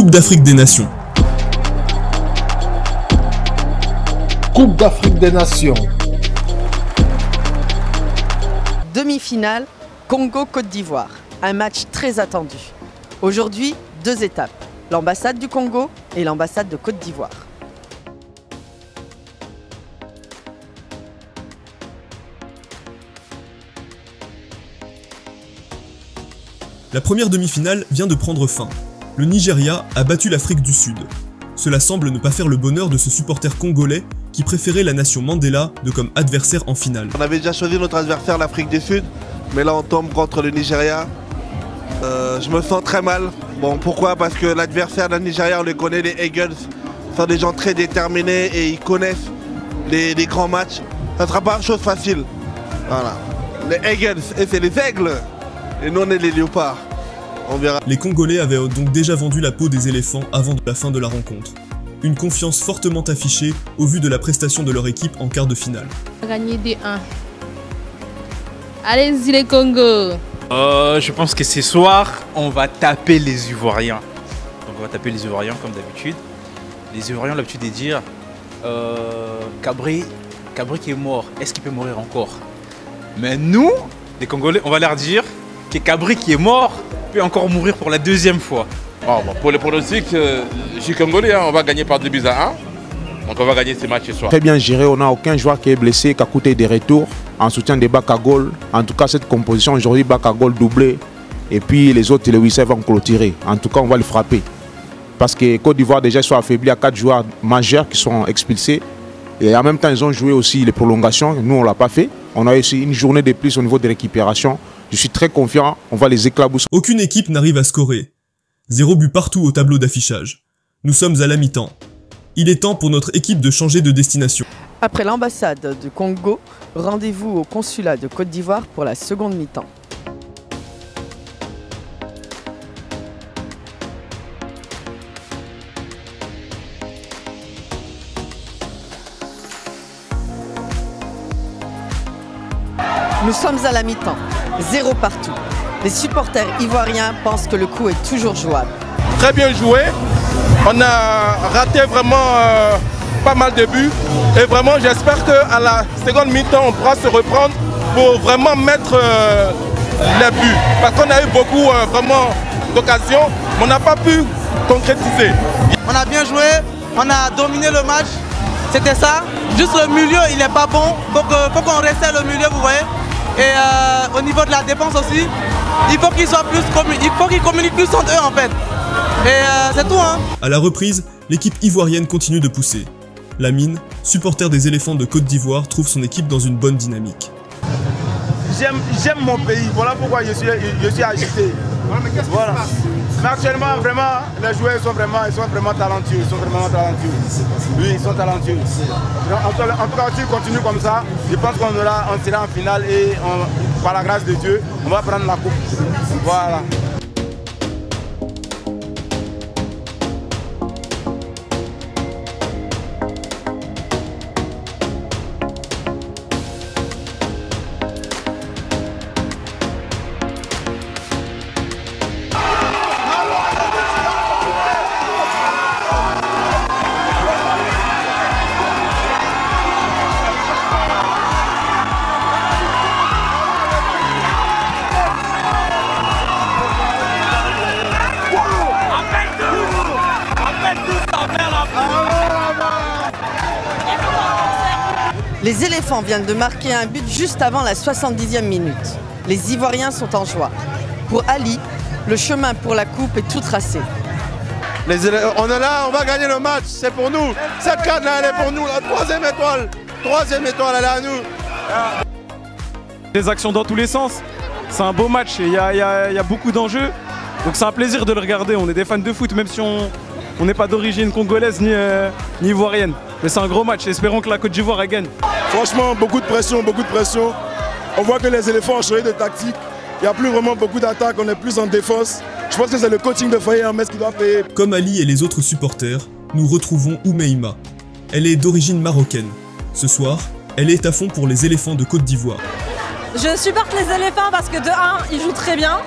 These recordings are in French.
Coupe d'Afrique des Nations. Coupe d'Afrique des Nations. Demi-finale, Congo-Côte d'Ivoire. Un match très attendu. Aujourd'hui, deux étapes. L'ambassade du Congo et l'ambassade de Côte d'Ivoire. La première demi-finale vient de prendre fin. Le Nigeria a battu l'Afrique du Sud. Cela semble ne pas faire le bonheur de ce supporter congolais qui préférait la nation Mandela de comme adversaire en finale. On avait déjà choisi notre adversaire, l'Afrique du Sud, mais là on tombe contre le Nigeria. Euh, je me sens très mal. Bon, pourquoi? Parce que l'adversaire d'un Nigeria, on les connaît, les Eagles, sont des gens très déterminés et ils connaissent les, les grands matchs. Ça ne sera pas une chose facile. Voilà. Les Eagles, et c'est les aigles. Et nous, on est les léopards. On verra. Les Congolais avaient donc déjà vendu la peau des éléphants avant la fin de la rencontre. Une confiance fortement affichée au vu de la prestation de leur équipe en quart de finale. Gagner des 1. Allez-y les Congo euh, Je pense que ce soir, on va taper les Ivoiriens. Donc on va taper les Ivoiriens comme d'habitude. Les Ivoiriens ont l'habitude de dire euh, Cabri, Cabri qui est mort, est-ce qu'il peut mourir encore? Mais nous, les Congolais, on va leur dire que Cabri qui est mort peut encore mourir pour la deuxième fois. Oh, bon, pour les pronostics, euh, je suis congolais, hein, on va gagner par 2 buts à 1. Donc on va gagner ces matchs ce soir. Très bien géré, on n'a aucun joueur qui est blessé, qui a coûté des retours en soutien des bacs à goal. En tout cas, cette composition aujourd'hui, bac à goal doublé. Et puis les autres, les Wissers vont clôturer. En tout cas, on va le frapper. Parce que Côte d'Ivoire déjà sont affaiblis à 4 joueurs majeurs qui sont expulsés. Et en même temps, ils ont joué aussi les prolongations. Nous, on ne l'a pas fait. On a aussi une journée de plus au niveau de récupération. Je suis très confiant, on va les éclabousser. Aucune équipe n'arrive à scorer. Zéro but partout au tableau d'affichage. Nous sommes à la mi-temps. Il est temps pour notre équipe de changer de destination. Après l'ambassade du Congo, rendez-vous au consulat de Côte d'Ivoire pour la seconde mi-temps. Nous sommes à la mi-temps, zéro partout. Les supporters ivoiriens pensent que le coup est toujours jouable. Très bien joué. On a raté vraiment euh, pas mal de buts. Et vraiment, j'espère qu'à la seconde mi-temps, on pourra se reprendre pour vraiment mettre euh, les buts. Parce qu'on a eu beaucoup euh, vraiment d'occasions, mais on n'a pas pu concrétiser. On a bien joué, on a dominé le match. C'était ça. Juste le milieu, il n'est pas bon. Il faut qu'on reste le milieu, vous voyez. Et euh, au niveau de la défense aussi, il faut qu'ils soient plus il faut qu'ils communiquent plus entre eux en fait. Et euh, c'est tout hein. À la reprise, l'équipe ivoirienne continue de pousser. Lamine, supporter des éléphants de Côte d'Ivoire, trouve son équipe dans une bonne dynamique. J'aime mon pays, voilà pourquoi je suis, je suis agité. Voilà. Mais actuellement, vraiment, les joueurs sont vraiment, ils sont vraiment talentueux. Ils sont vraiment talentueux. Oui, ils sont talentueux. En, tout cas, s'ils continuent comme ça, je pense qu'on on sera en finale et par la grâce de Dieu, on va prendre la coupe. Voilà. Les éléphants viennent de marquer un but juste avant la 70e minute. Les Ivoiriens sont en joie. Pour Ali, le chemin pour la coupe est tout tracé. on est là, on va gagner le match, c'est pour nous. Cette carte-là, elle est pour nous, la troisième étoile. Troisième étoile, elle est à nous. Des actions dans tous les sens. C'est un beau match, il y, a, beaucoup d'enjeux. Donc c'est un plaisir de le regarder. On est des fans de foot, même si on n'est pas d'origine congolaise ni, euh, ni ivoirienne. Mais c'est un gros match, espérons que la Côte d'Ivoire gagne. Franchement, beaucoup de pression, beaucoup de pression. On voit que les éléphants ont changé de tactique. Il n'y a plus vraiment beaucoup d'attaques, on est plus en défense. Je pense que c'est le coaching de Faye Hermès qui doit payer. Comme Ali et les autres supporters, nous retrouvons Oumeima. Elle est d'origine marocaine. Ce soir, elle est à fond pour les éléphants de Côte d'Ivoire. Je supporte les éléphants parce que de 1, ils jouent très bien.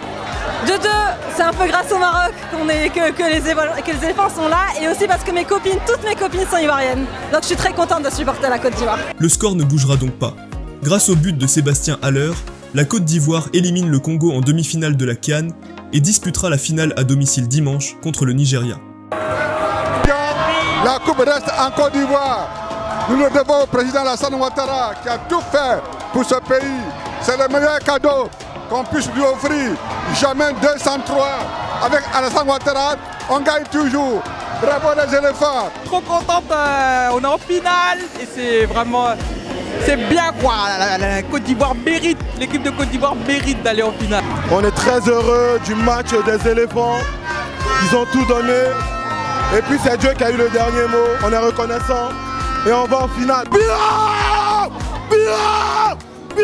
De deux, c'est un peu grâce au Maroc qu'on est, que, que les évo- que les éléphants sont là et aussi parce que mes copines, toutes mes copines sont ivoiriennes. Donc je suis très contente de supporter la Côte d'Ivoire. Le score ne bougera donc pas. Grâce au but de Sébastien Haller, la Côte d'Ivoire élimine le Congo en demi-finale de la Cannes et disputera la finale à domicile dimanche contre le Nigeria. La coupe reste en Côte d'Ivoire. Nous le devons au président Alassane Ouattara qui a tout fait pour ce pays. C'est le meilleur cadeau qu'on puisse lui offrir. Jamais 203. Avec Alassane Ouattara, on gagne toujours. Bravo les éléphants. Trop contente, euh, on est en finale et c'est vraiment. C'est bien quoi, la, la- la Côte d'Ivoire mérite, l'équipe de Côte d'Ivoire mérite d'aller en finale. On est très heureux du match des éléphants. Ils ont tout donné. Et puis c'est Dieu qui a eu le dernier mot. On est reconnaissant. Et on va en finale. Bien Bien Bien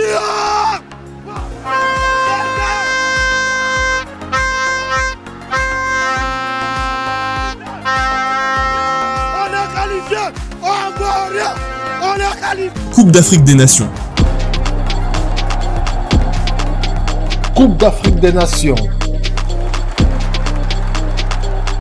Coupe d'Afrique des Nations. Coupe d'Afrique des Nations.